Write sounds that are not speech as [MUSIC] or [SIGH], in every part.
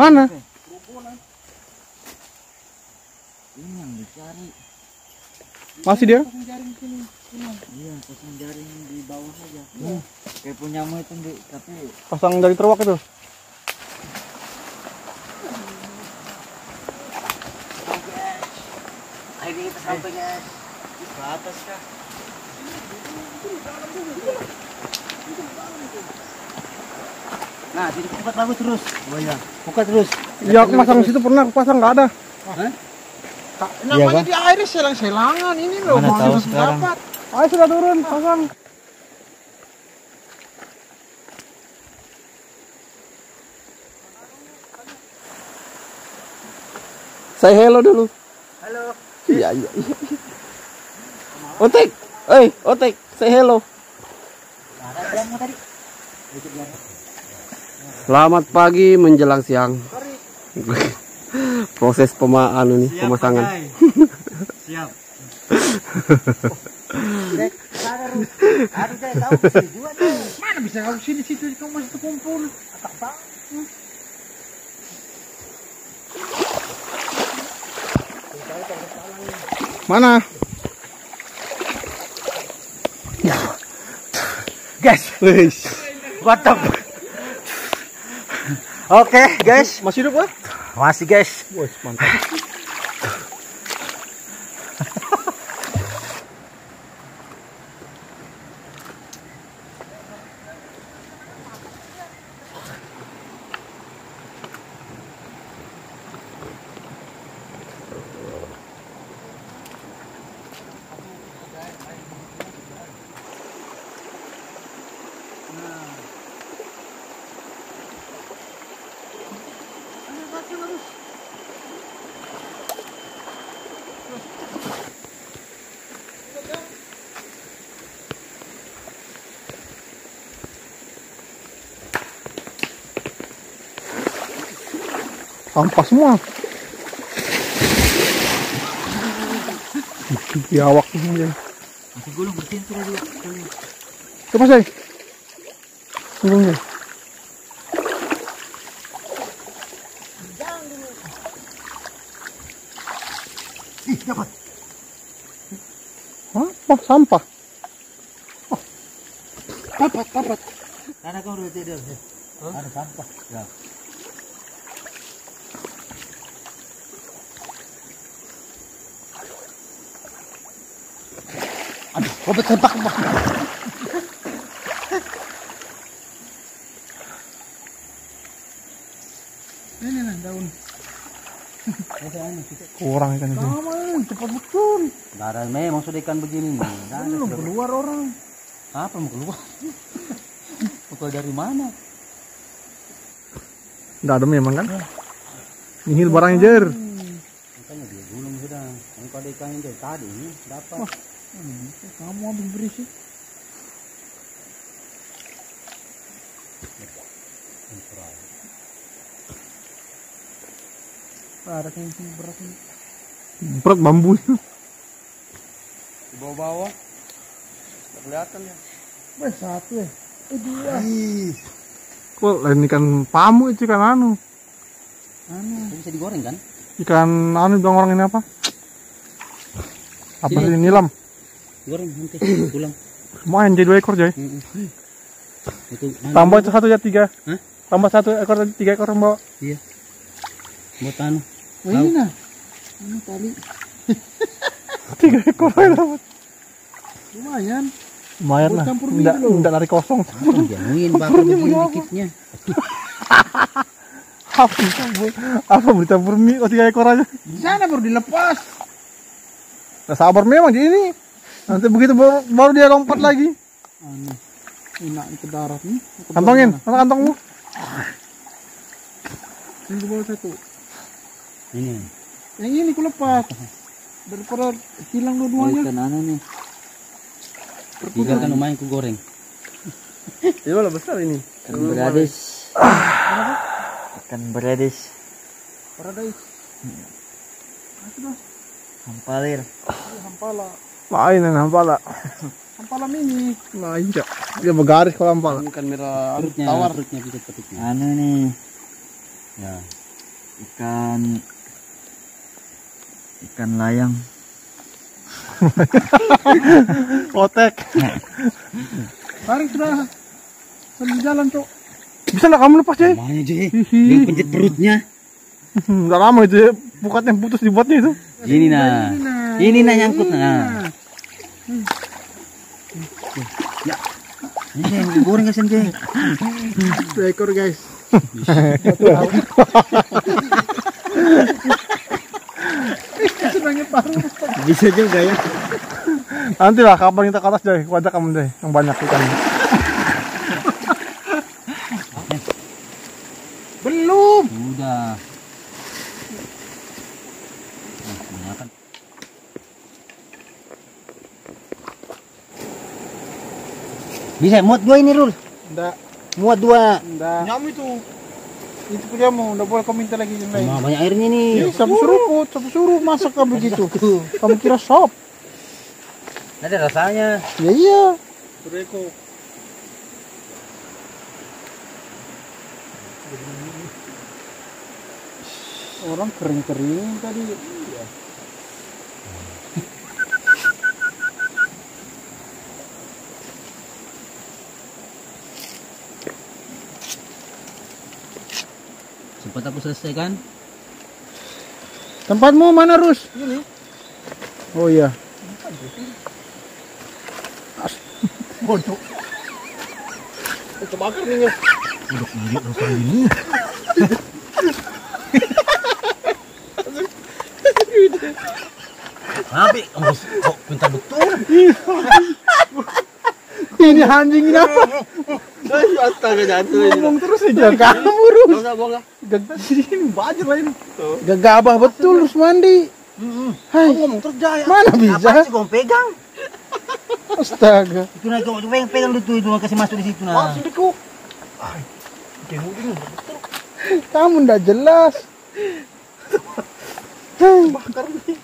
Mana? Ini yang dicari. Masih dia? Iya, pasang jaring di bawah saja. Kayak punyamu itu, Di. Tapi Pasang dari terowak itu. Akhirnya kita sampai guys. Ke atas kah? Nah, jadi cepat bagus terus. Oh iya. Buka terus. Iya, aku pasang situ pernah aku pasang nggak ada. Tak, namanya Kan? di air selang-selangan ini loh. Mana tahu sekarang. dapat. Ayo sudah turun, pasang. Say hello dulu. Halo. Iya, iya, iya. Otek, eh, Otek, say hello. Ada jamu tadi. Selamat pagi menjelang siang. Proses pemaan ini, pemasangan. Siap. Juga, Dek. Mana bisa kau sini situ kamu masih terkumpul. Tak tahu. Mana? Guys, Wih, what the Oke, guys. masih hidup lah? Masih, guys. Wih, mantap. [LAUGHS] Sampah semua. Di awak ini. Masih gulung bersihin sudah dulu. Coba say. Turunnya. Ih, dapat. Apa? Sampah. Dapat, dapat. Karena kau udah tidur. Ada sampah. Ya. Aduh, robek tempat Ini lah daun. Kurang ikan itu. Aman, cepat betul. Gak ada memang sudah ikan begini nih. Belum keluar orang. Apa mau keluar? Mau keluar dari mana? Enggak ada memang kan? Nihil barangnya jer. Makanya dia gulung sudah. Kalau ada ikan dari tadi ini dapat. Hmm, Kamu habis berisik. Ada yang berat ini. Berat bambu. Di bawah-bawah. Nggak kelihatan ya. Wah, satu ya. Eh, dua. Kok lain ikan pamu itu ikan anu. Anu. Bisa digoreng kan? Ikan anu bilang orang ini apa? Apa sih nilam? Goreng nanti [COUGHS] pulang. Lumayan jadi dua ekor Joy. Itu Tambah itu satu ya tiga. Hah? Tambah satu ekor tadi tiga ekor mbak. Iya. Buat anu. Oh, ini nah. Ini tali. [LAUGHS] Tiga ekor dapat. Lumayan. Lumayan lah. Enggak dulu. enggak dari kosong. Jamuin bakar begini dikitnya. [LAUGHS] apa dicampur? Apa bercampur mie? Oh tiga ekor aja. Di sana baru dilepas. Nah, sabar memang di ini. Nanti begitu baru, baru dia lompat lagi. Anu. Enak ke darat nih. Kantongin, mana kantongmu? Ini ke bawah satu. Ini. Yang ini ku lepas. Daripada hilang dua-duanya. ikan anu nih. Tiga kan lumayan ku goreng. Ini [LAUGHS] malah besar ini. Ikan beradis. Ikan beradis. Paradise. Hampalir. Ini Hampala. Lain yang nampak lah. Hampala mini. Lain cak. Dia bergaris kalau nampak lah. Ikan merah Perutnya, tawar. perutnya bisa petiknya. Anu nih. Ya. ikan ikan layang. [LAUGHS] Kotek. Tarik sudah. Sambil jalan, Cok. Bisa nggak kamu lepas, Jay? Namanya Jay, Hihi. yang pencet perutnya. Udah lama itu ya. Bukat yang putus dibuatnya itu. Ini nah. Ini nah nyangkut nah. Ya. Ini Jay, goreng kasihan Jay. Seekor, guys. Senangnya parah. Bisa juga ya. Nanti lah kapan kita ke atas, Jay. Wajah kamu, Jay. Yang banyak ikan. Belum. Udah. Bisa muat dua ini Rul. Enggak, Muat dua. enggak. Nyamu itu. Itu punyamu, enggak boleh kau minta lagi yang lain. Wah, banyak airnya nih. Ini sapu seruput, sapu suruh masak kamu begitu. Kamu kira sop? Ada rasanya. Ya iya. Tureko. Orang kering-kering tadi. Iya. Sempat aku selesaikan. Tempatmu mana, Rus? Ini. Oh iya. [LAUGHS] Bodoh. Kebakar nih. [LAUGHS] Tapi kamu kok pintar betul. [LAUGHS] Ini anjing ini apa? Astaga, jatuh. Ngomong terus aja kamu, Rus. Enggak, enggak. Ini bajir lain. Gagabah betul Rus mandi. Hai, Ngomong terus, Jay. mana bisa? sih kamu pegang? Astaga. Itu nah kamu pegang pegang dulu itu kasih masuk di situ nah. Sudahku. Kamu ndak jelas. Bakar nih.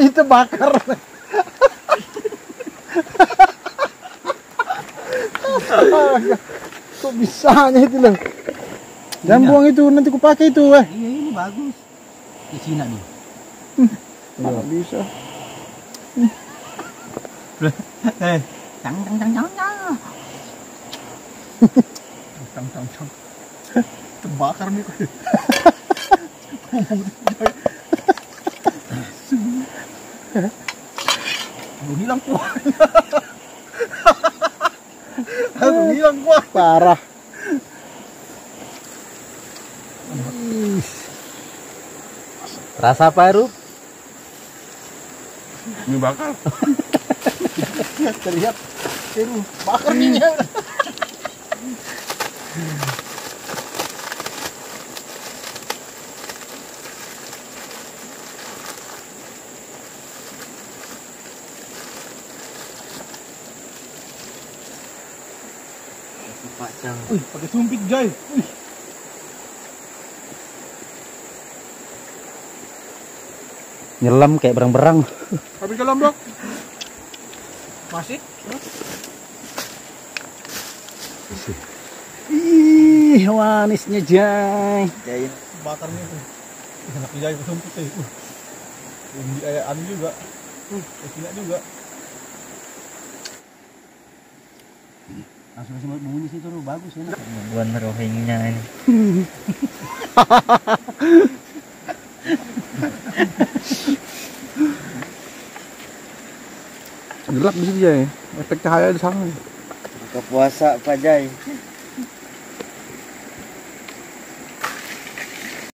Itu bakar. [LAUGHS] Kok bisanya itu loh? Jangan buang itu, nanti ku pakai itu eh. Iya ini bagus. Di Cina nih. Nggak bisa. Eh, cang cang cang cang cang. Cang, [LAUGHS] cang, cang. Terbakar nih. Lu hilang kuahnya. Hilang kuah. Parah. Rasa apa Ru? Ini bakar. [LAUGHS] Terlihat. Aduh, bakar minyak. [LAUGHS] Wih, pakai sumpit, Jay. Wih. Nyelam kayak berang-berang. Habis ke lombok. Masih? Ih, manisnya Jay. Jain. Bakarnya tuh. Enak Jay sumpit eh. Uh. Ini ayah anu juga. Uh, juga. Langsung kasih bunyi situ Ru, bagus ya. Buan rohingnya ini. Gelap di sini, Jay. Efek cahaya di sana. Buka puasa Pak Jay.